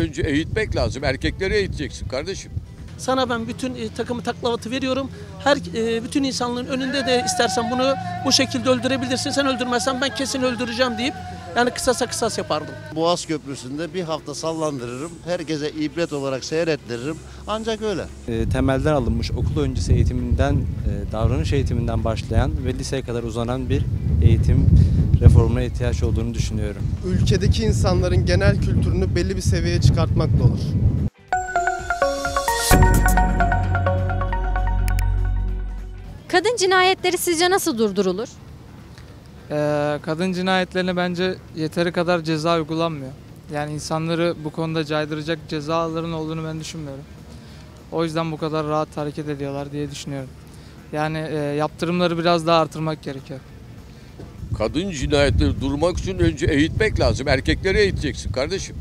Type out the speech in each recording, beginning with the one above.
önce eğitmek lazım. Erkekleri eğiteceksin kardeşim. Sana ben bütün e, takımı taklavatı veriyorum. Her e, bütün insanlığın önünde de istersen bunu bu şekilde öldürebilirsin. Sen öldürmezsen ben kesin öldüreceğim deyip yani kısasa kısas yapardım. Boğaz Köprüsü'nde bir hafta sallandırırım. Herkese ibret olarak seyrettiririm. Ancak öyle. e, temelden alınmış okul öncesi eğitiminden, e, davranış eğitiminden başlayan ve liseye kadar uzanan bir eğitim reformuna ihtiyaç olduğunu düşünüyorum. ülkedeki insanların genel kültürünü belli bir seviyeye çıkartmakla olur. Kadın cinayetleri sizce nasıl durdurulur? Ee, kadın cinayetlerine bence yeteri kadar ceza uygulanmıyor. Yani insanları bu konuda caydıracak cezaların olduğunu ben düşünmüyorum. O yüzden bu kadar rahat hareket ediyorlar diye düşünüyorum. Yani e, yaptırımları biraz daha artırmak gerekiyor. Kadın cinayetleri durmak için önce eğitmek lazım. Erkekleri eğiteceksin kardeşim.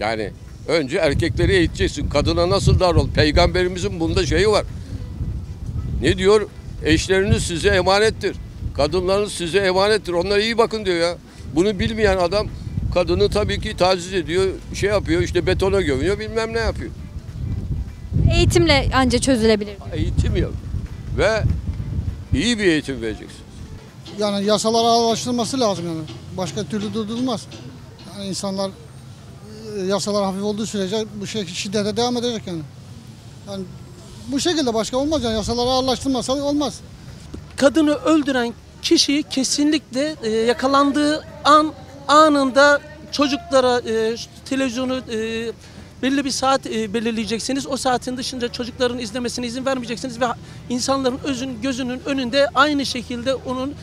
Yani önce erkekleri eğiteceksin. Kadına nasıl davran? Peygamberimizin bunda şeyi var. Ne diyor? Eşleriniz size emanettir. Kadınlarınız size emanettir. Onlara iyi bakın diyor ya. Bunu bilmeyen adam kadını tabii ki taciz ediyor, şey yapıyor, işte betona gömüyor, bilmem ne yapıyor. Eğitimle anca çözülebilir. Eğitim yok. Ve iyi bir eğitim vereceksin. Yani yasalara ağırlaştırılması lazım yani. Başka türlü durdurulmaz. Yani insanlar e, yasalar hafif olduğu sürece bu şey şiddete devam edecek yani. Yani bu şekilde başka olmaz yani yasalara ağırlaştırmasa olmaz. Kadını öldüren kişi kesinlikle e, yakalandığı an anında çocuklara e, televizyonu e, belli bir saat e, belirleyeceksiniz. O saatin dışında çocukların izlemesine izin vermeyeceksiniz ve insanların özün gözünün önünde aynı şekilde onun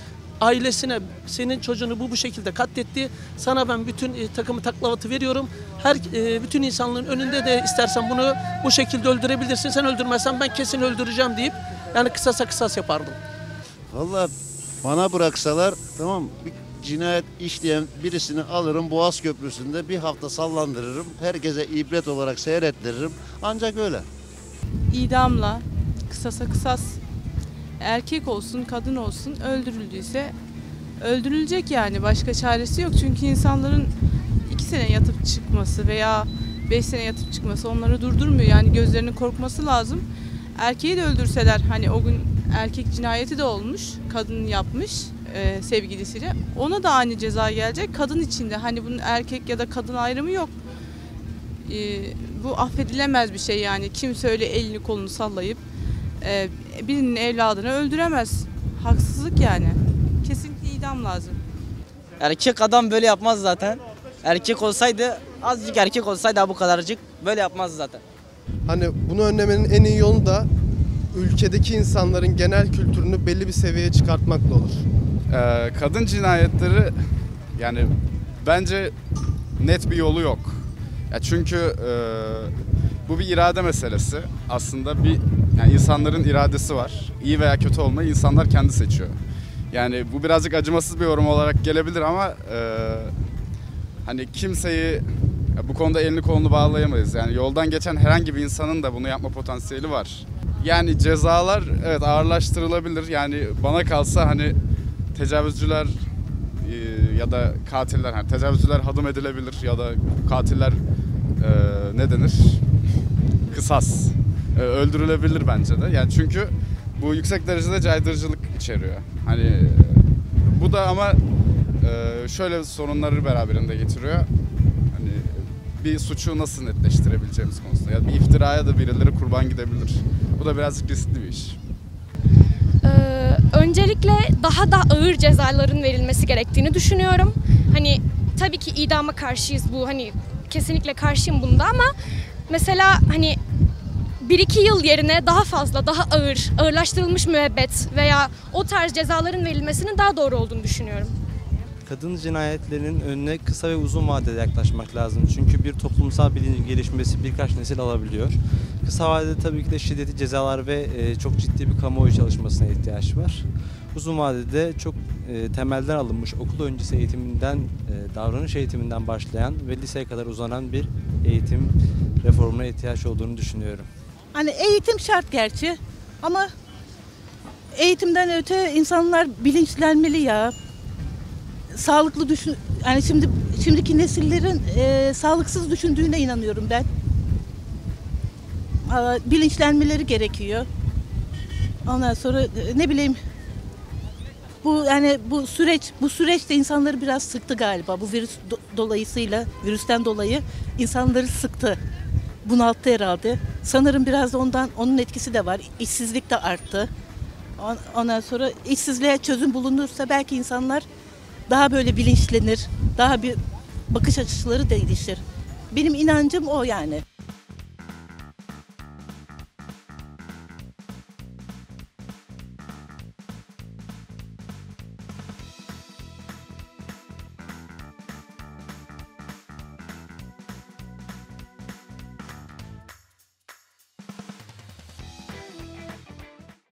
ailesine senin çocuğunu bu bu şekilde katletti. Sana ben bütün e, takımı taklavatı veriyorum. Her e, bütün insanlığın önünde de istersen bunu bu şekilde öldürebilirsin. Sen öldürmezsen ben kesin öldüreceğim deyip yani kısasa kısas yapardım. Vallahi bana bıraksalar tamam bir cinayet işleyen birisini alırım Boğaz Köprüsü'nde bir hafta sallandırırım. Herkese ibret olarak seyrettiririm. Ancak öyle. idamla kısasa kısas erkek olsun kadın olsun öldürüldüyse öldürülecek yani başka çaresi yok. Çünkü insanların iki sene yatıp çıkması veya beş sene yatıp çıkması onları durdurmuyor. Yani gözlerinin korkması lazım. Erkeği de öldürseler hani o gün erkek cinayeti de olmuş kadın yapmış e, sevgilisiyle ona da aynı ceza gelecek. Kadın içinde hani bunun erkek ya da kadın ayrımı yok. E, bu affedilemez bir şey yani. Kimse öyle elini kolunu sallayıp e, birinin evladını öldüremez. Haksızlık yani. Kesinlikle idam lazım. Erkek adam böyle yapmaz zaten. Erkek olsaydı azıcık erkek olsaydı bu kadarcık böyle yapmaz zaten. Hani bunu önlemenin en iyi yolu da ülkedeki insanların genel kültürünü belli bir seviyeye çıkartmakla olur. Ee, kadın cinayetleri yani bence net bir yolu yok. Ya çünkü e, bu bir irade meselesi. Aslında bir yani insanların iradesi var. İyi veya kötü olmayı insanlar kendi seçiyor. Yani bu birazcık acımasız bir yorum olarak gelebilir ama e, hani kimseyi bu konuda elini kolunu bağlayamayız. Yani yoldan geçen herhangi bir insanın da bunu yapma potansiyeli var. Yani cezalar evet ağırlaştırılabilir. Yani bana kalsa hani tecavüzcüler e, ya da katiller, hani tecavüzcüler hadım edilebilir ya da katiller e, ne denir? Kısas. E, öldürülebilir bence de. Yani çünkü bu yüksek derecede caydırıcılık içeriyor. Hani e, bu da ama e, şöyle sorunları beraberinde getiriyor. Bir suçu nasıl netleştirebileceğimiz konusunda. Ya bir iftiraya da birileri kurban gidebilir. Bu da birazcık riskli bir iş. Ee, öncelikle daha da ağır cezaların verilmesi gerektiğini düşünüyorum. Hani tabii ki idama karşıyız bu hani kesinlikle karşıyım bunda ama mesela hani 1-2 yıl yerine daha fazla, daha ağır, ağırlaştırılmış müebbet veya o tarz cezaların verilmesinin daha doğru olduğunu düşünüyorum. Kadın cinayetlerinin önüne kısa ve uzun vadede yaklaşmak lazım. Çünkü bir toplumsal bilincin gelişmesi birkaç nesil alabiliyor. Kısa vadede tabii ki de şiddetli cezalar ve e, çok ciddi bir kamuoyu çalışmasına ihtiyaç var. Uzun vadede çok e, temelden alınmış okul öncesi eğitiminden, e, davranış eğitiminden başlayan ve liseye kadar uzanan bir eğitim reformuna ihtiyaç olduğunu düşünüyorum. Hani eğitim şart gerçi ama eğitimden öte insanlar bilinçlenmeli ya. Sağlıklı düşün yani şimdi şimdiki nesillerin e, sağlıksız düşündüğüne inanıyorum ben. Aa, bilinçlenmeleri gerekiyor. Ondan sonra e, ne bileyim bu yani bu süreç bu süreç de insanları biraz sıktı galiba. Bu virüs do- dolayısıyla virüsten dolayı insanları sıktı. Bunalttı herhalde. Sanırım biraz da ondan onun etkisi de var. İşsizlik de arttı. On- Ondan sonra işsizliğe çözüm bulunursa belki insanlar daha böyle bilinçlenir. Daha bir bakış açıları değişir. Benim inancım o yani.